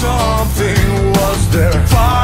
something was there.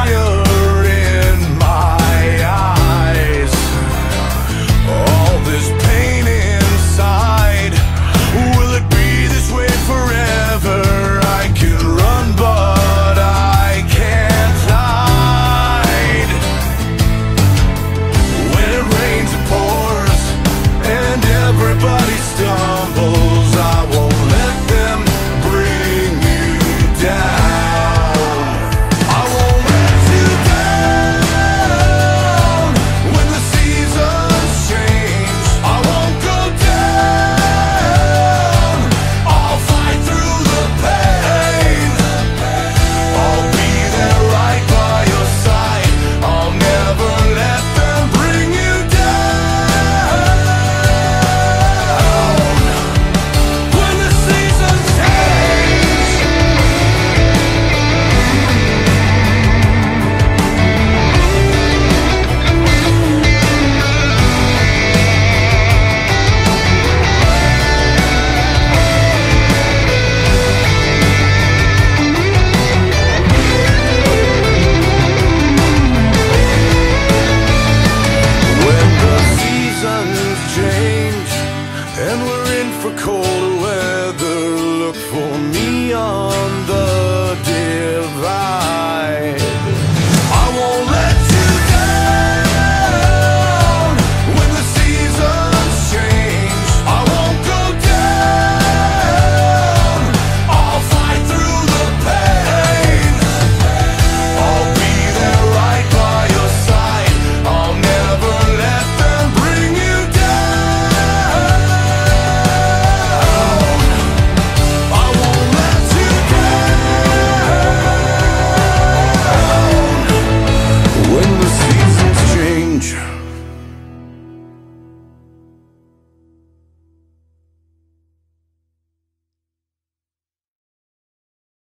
for colder weather. Look for me on